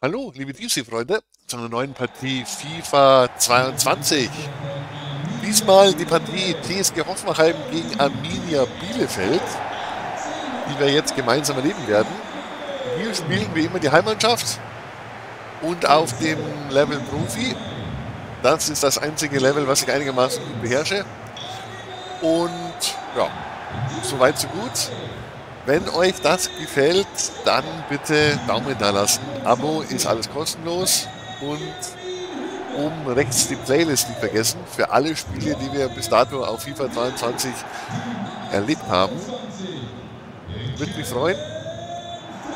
Hallo, liebe DC-Freunde, zu einer neuen Partie FIFA 22. Diesmal die Partie TSG Hoffenheim gegen Arminia Bielefeld, die wir jetzt gemeinsam erleben werden. Hier spielen wir immer die Heimmannschaft und auf dem Level Profi. Das ist das einzige Level, was ich einigermaßen beherrsche. Und ja, soweit so gut. Wenn euch das gefällt, dann bitte Daumen da lassen. Abo ist alles kostenlos und oben rechts die Playlist nicht vergessen für alle Spiele, die wir bis dato auf FIFA 22 erlebt haben. Würde mich freuen,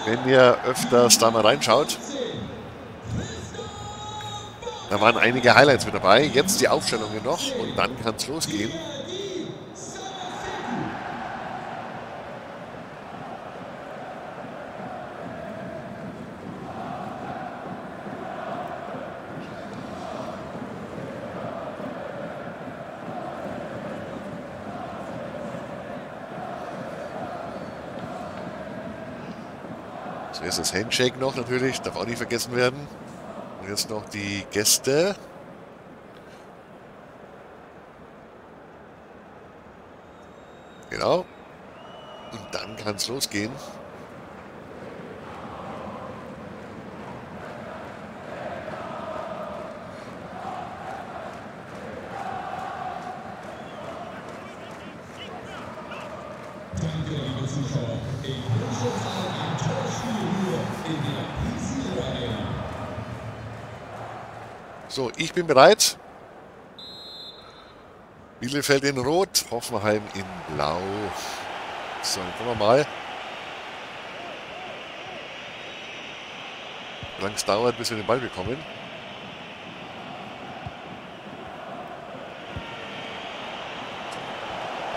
wenn ihr öfters da mal reinschaut. Da waren einige Highlights mit dabei. Jetzt die Aufstellungen noch und dann kann es losgehen. Handshake noch natürlich, darf auch nicht vergessen werden. Und jetzt noch die Gäste. Genau. Und dann kann es losgehen. Danke, liebe Zuschauer. Im Hochschulsaal ein Torspiel hier in der PC Arena. So, ich bin bereit. Bielefeld in Rot, Hoffenheim in Blau. So, gucken wir mal. Wie lange es dauert, bis wir den Ball bekommen.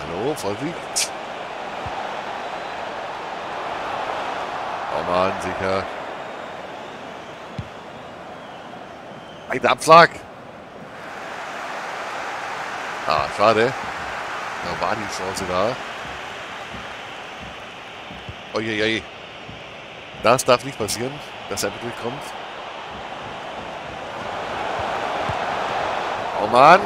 Hallo, Vorsicht. Oh Mann, sicher. Ein Abschlag. Schade. Da war die Chance da. Uiuiui. Das darf nicht passieren, dass er durchkommt. Oh Mann.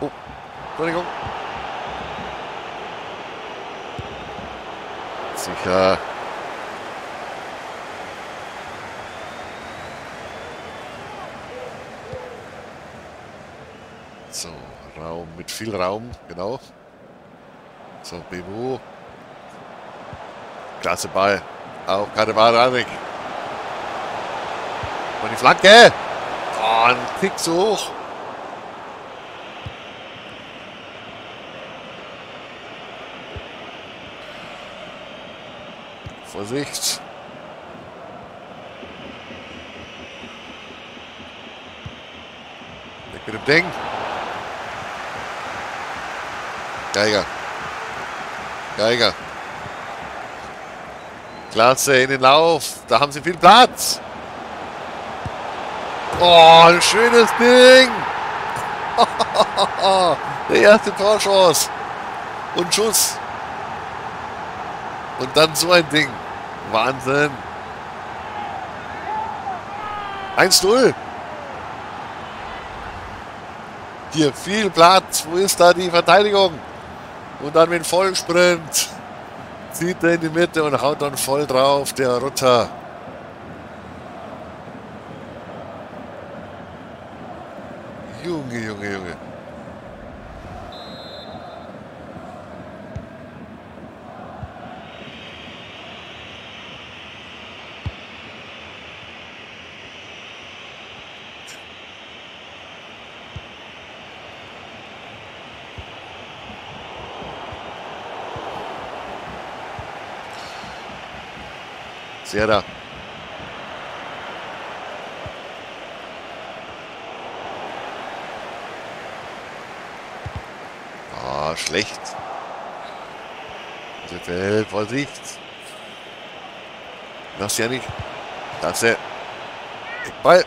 Oh, Entschuldigung. Sicher. So, Raum mit viel Raum, genau. So, Bemo. Klasse Ball. Auch Kadewaranik. Und die Flanke. Oh, ein Tick hoch. Vorsicht. Mit dem Ding. Geiger. Geiger. Klasse in den Lauf. Da haben sie viel Platz. Oh, ein schönes Ding. Der erste Torchance. Und Schuss. Und dann so ein Ding. Wahnsinn. 1-0. Hier viel Platz. Wo ist da die Verteidigung? Und dann mit Vollsprint. Zieht er in die Mitte und haut dann voll drauf, der Rutter. Junge, Junge, Junge. Serra. Ah, schlecht. Mittelfeld, Vorsicht. Das ja nicht. Das ist Ball.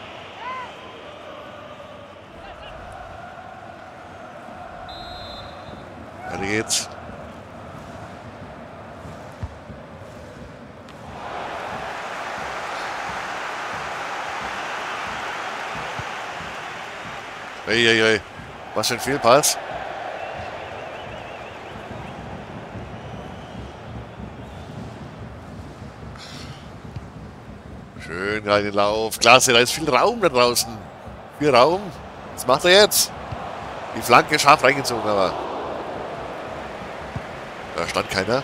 Weiter geht's. Eieiei. Was für ein Fehlpass. Schön rein Lauf. Klasse, da ist viel Raum da draußen. Viel Raum. Was macht er jetzt? Die Flanke scharf reingezogen, aber. Da stand keiner.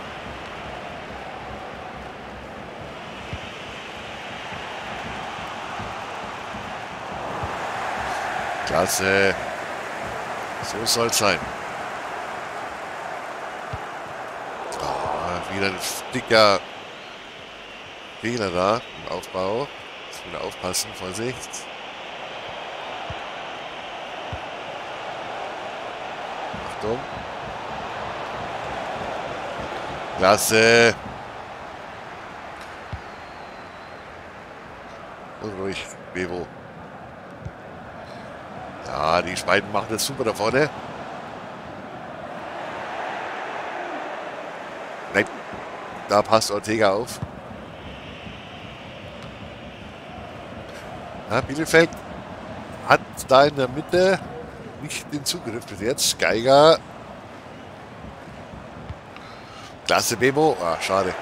Klasse. So soll es sein. Oh, wieder ein dicker Fehler da im Aufbau. Jetzt wieder aufpassen, Vorsicht. Achtung. Klasse. Und ruhig, Bevo. Schweiden machen das super da vorne. Nein, da passt Ortega auf. Ja, Bielefeld hat da in der Mitte nicht den Zugriff bis jetzt. Geiger. Klasse Bemo. Ah, schade.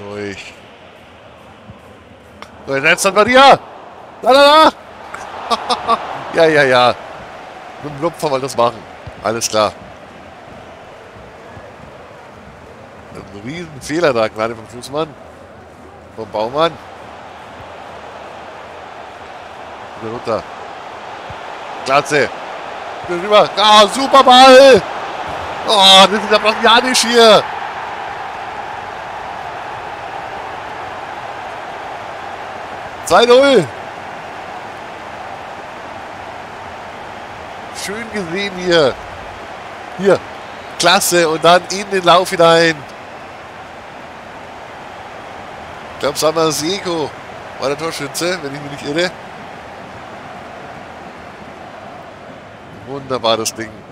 Ruhig. Hat Maria. Da, da, da. ja, ja, ja. Mit dem Lupfer wollen das machen. Alles klar. Ein riesen Fehler da gerade vom Fußmann. Vom Baumann. Wieder runter. Klasse. Rüber. Ah, super Ball. Oh, das ist ja brasilianisch hier. Zwei Null. Schön gesehen hier. Hier. Klasse. Und dann in den Lauf hinein. Ich glaube, Samaseko war der Torschütze, wenn ich mich nicht irre. Wunderbares Ding.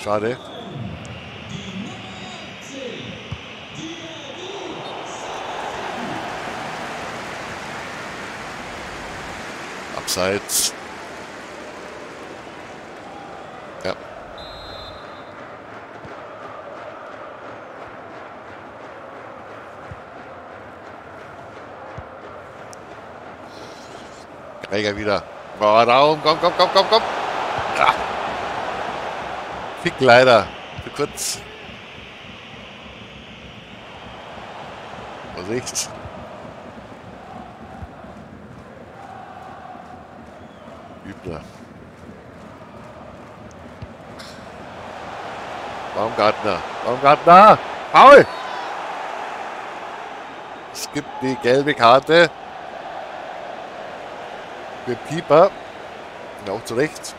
Schade. Abseits. Ja. Geiger wieder. Raum, komm, komm, komm, komm, komm. Ja. Fick leider. Zu kurz. Vorsicht. Übler. Baumgartner. Baumgartner. Paul! Es gibt die gelbe Karte für Pieper. Auch zu Recht.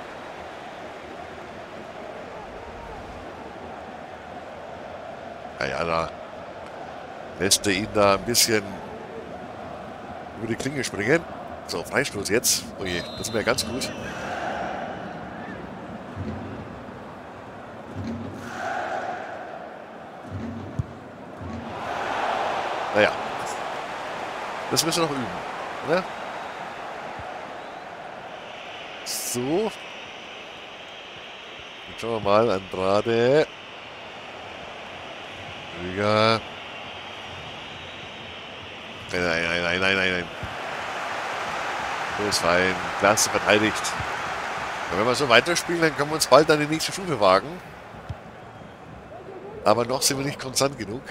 Naja, da lässt er ihn da ein bisschen über die Klinge springen. So, Freistoß jetzt. Oh je, das wäre ganz gut. Naja. Das müssen wir noch üben. Oder? So. Dann schauen wir mal. Andrade. Rüger. Nein, nein, nein, nein, nein, nein, nein. So ist fein. Klasse verteidigt. Und wenn wir so weiterspielen, dann können wir uns bald an die nächste Stufe wagen. Aber noch sind wir nicht konstant genug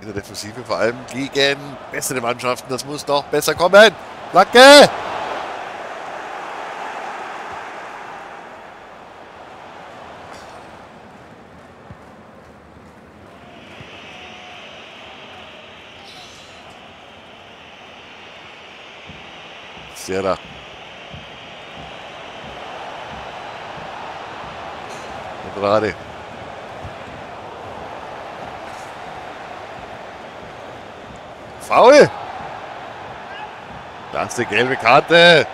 in der Defensive, vor allem gegen bessere Mannschaften. Das muss doch besser kommen. Lacke! Sierra. Andrade. Foul! Das ist die gelbe Karte.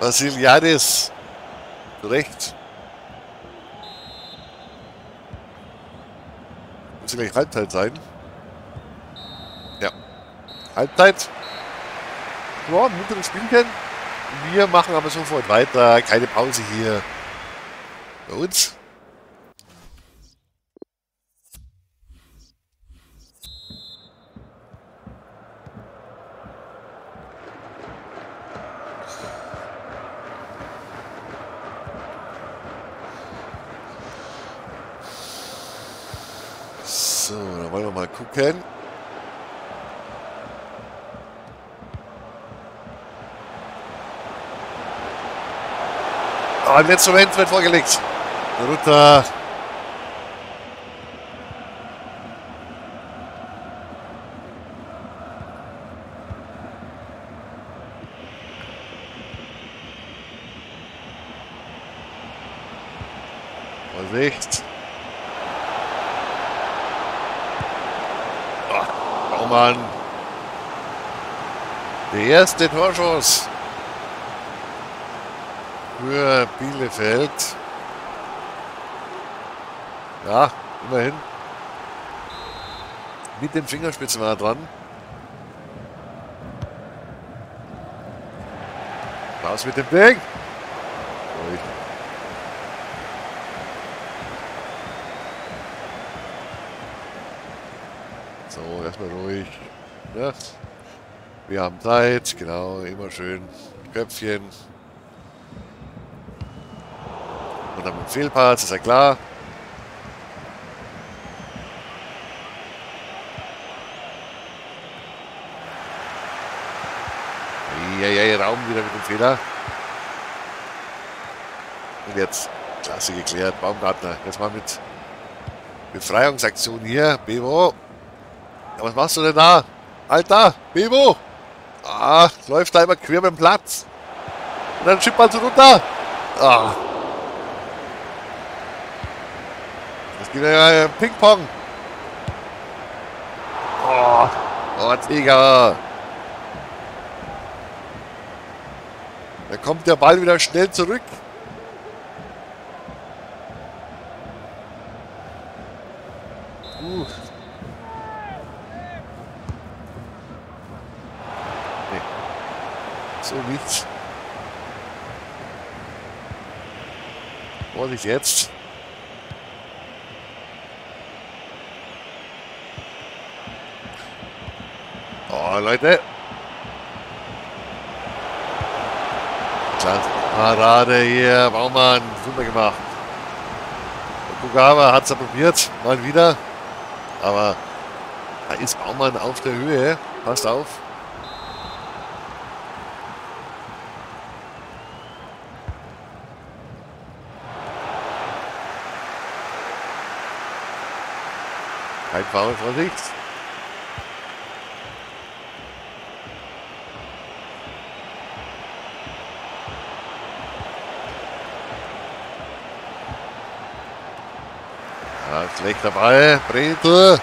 Vasiliadis. Recht. Muss gleich Halbzeit sein. Ja. Halbzeit. Ja, munteres Spielchen. Wir machen aber sofort weiter. Keine Pause hier. Bei uns. So, dann wollen wir mal gucken. Im letzten Moment wird vorgelegt. Runter. Vorsicht. Oh, Mann. Der erste Torschuss für Bielefeld. Ja, immerhin. Mit den Fingerspitzen war er dran. Raus mit dem Ding. So, erstmal ruhig. Ja. Wir haben Zeit, genau, immer schön. Köpfchen. Und dann mit Fehlpass, ist ja klar. Ja, ja, Raum wieder mit dem Fehler. Und jetzt klasse geklärt. Baumgartner. Jetzt mal mit Befreiungsaktion hier. Bevo. Ja, was machst du denn da? Alter, Bevo. Ah, läuft da immer quer beim Platz. Und dann schippt man so runter. Ah. Das geht ja Ping-Pong. Oh, Tiger. Da kommt der Ball wieder schnell zurück. Uh. Nee. So nichts. Vorsicht jetzt. Oh, Leute. Klasse. Parade hier. Baumann. Super gemacht. Kugawa hat es ja probiert. Mal wieder. Aber da ist Baumann auf der Höhe. Passt auf. Kein Foul, Vorsicht. Ja, schlechter Ball. Bredel.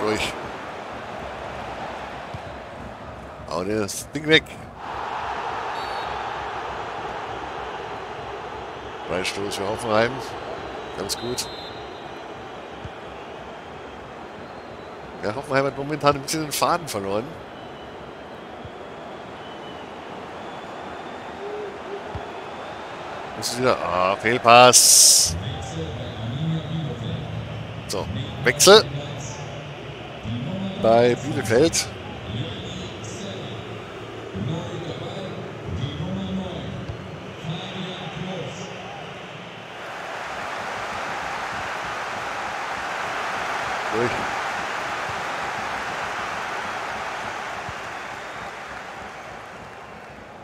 Durch. Hau das Ding weg. Freistoß für Hoffenheim. Ganz gut. Ja, Hoffenheim hat momentan ein bisschen den Faden verloren. Ist wieder. Ah, Fehlpass. So, Wechsel. Bei Bielefeld. Durch.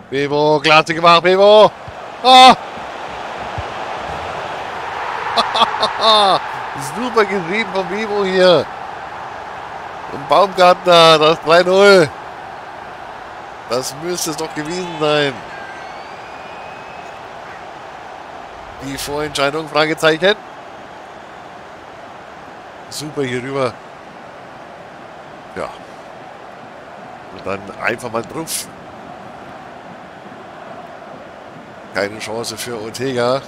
Bevo, klasse gemacht, Bevo. Ah! Super gesehen von Bevo hier. Und Baumgartner, das 3-0. Das müsste es doch gewesen sein. Die Vorentscheidung, Fragezeichen. super hier rüber. Ja. Und dann einfach mal drauf. Keine Chance für Ortega.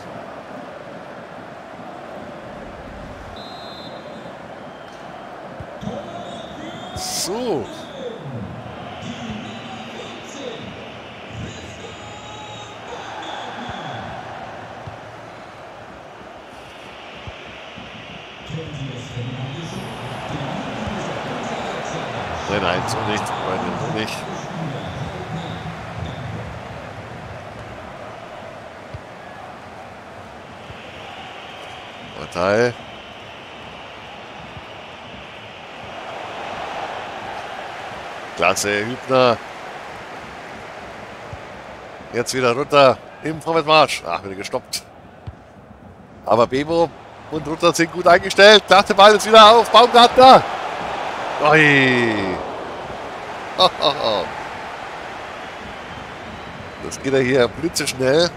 So. Nein, nein, so nicht. Freunde, so nicht. Vorteil. Klasse, Hübner. Jetzt wieder runter im Vorwärtsmarsch. Ach, wieder gestoppt. Aber Bebo und Rutter sind gut eingestellt. Nach dem Ball jetzt wieder auf. Baumgartner. Oi. Das geht ja hier blitzeschnell.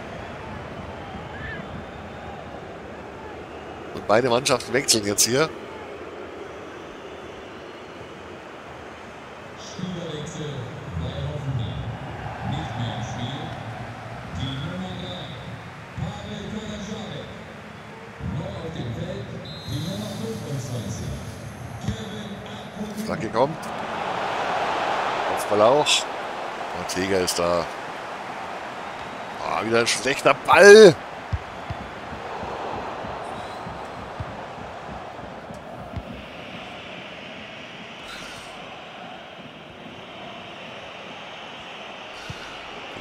Und beide Mannschaften wechseln jetzt hier. Spielerwechsel bei Hoffenheim. Nicht mehr im Spiel. Die Nummer 3. Pavel Konascharek. Neu auf dem Feld. Die Nummer 25. Kevin Akpom. Flanke kommt. Kopfball auch. Ortega ist da. Ah, wieder ein schlechter Ball.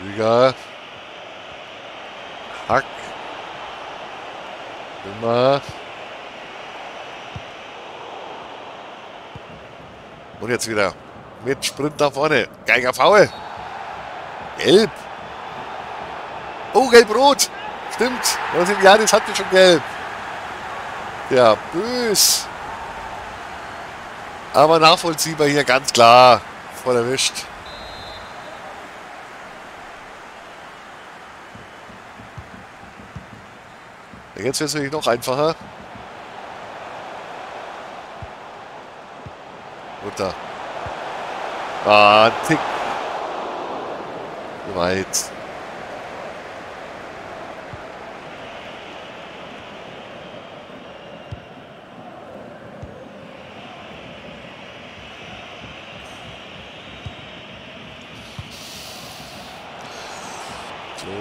Rüger. Hack. Immer. Und jetzt wieder mit Sprint nach vorne. Geiger Faul. Gelb. Oh, gelb-rot. Stimmt. Brasilianis hatte schon gelb. Ja, bös. Aber nachvollziehbar hier ganz klar. Voll erwischt. Jetzt wird es natürlich noch einfacher. Runter. Ah, ein Tick. Zu Weit.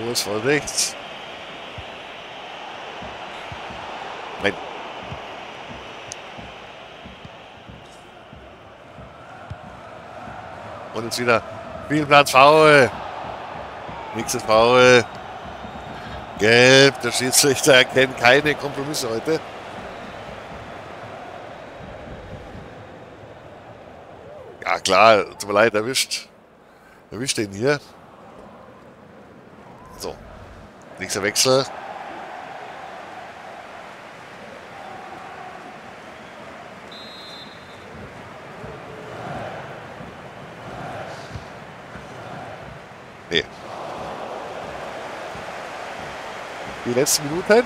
Los, von rechts. Nein. Und jetzt wieder Spielplatz faul. Nächstes Foul. Gelb. Der Schiedsrichter erkennt keine Kompromisse heute. Ja klar, tut mir leid, erwischt. Erwischt den hier. So. Nächster Wechsel. Die letzten Minuten.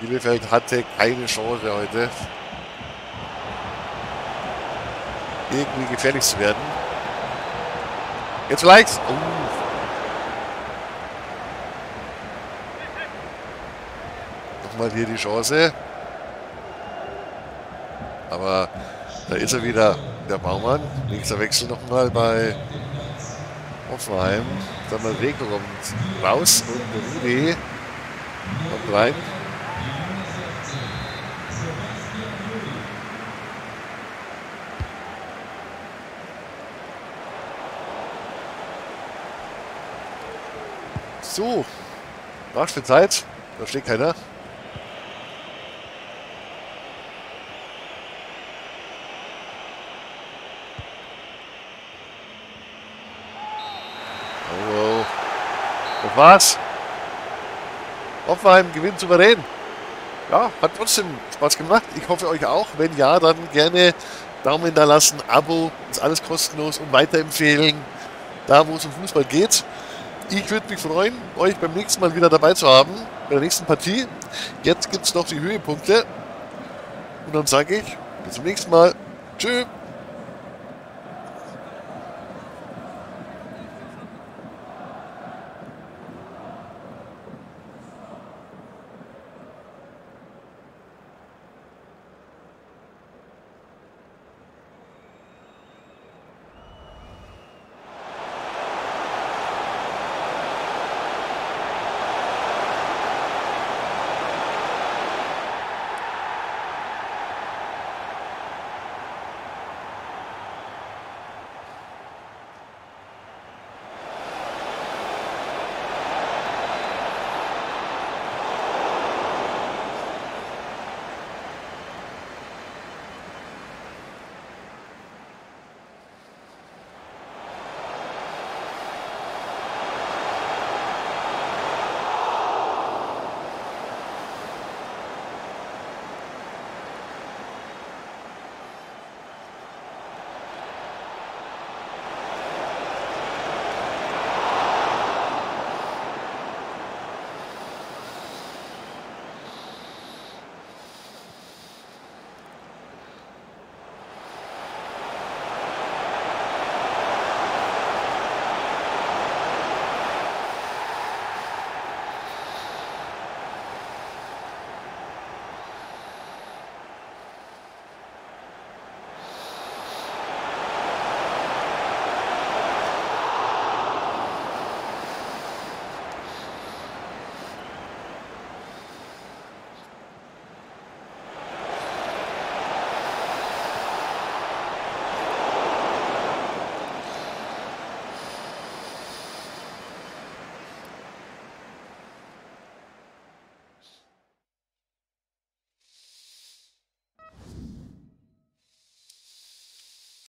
Bielefeld hatte keine Chance heute, irgendwie gefährlich zu werden. Jetzt vielleicht. Oh. Nochmal hier die Chance. Aber da ist er wieder, der Baumann. Nächster Wechsel nochmal bei Hoffenheim. Dann mal Weg kommt raus und Rudi kommt rein. So, Marsch für Zeit. Da steht keiner. Oh, oh. Das war's. Hoffenheim gewinnt souverän. Ja, hat trotzdem Spaß gemacht. Ich hoffe euch auch. Wenn ja, dann gerne Daumen da lassen, Abo, ist alles kostenlos und weiterempfehlen, da wo es um Fußball geht. Ich würde mich freuen, euch beim nächsten Mal wieder dabei zu haben. bei der nächsten Partie. Jetzt gibt es noch die Höhepunkte. Und dann sage ich, bis zum nächsten Mal. Tschüss.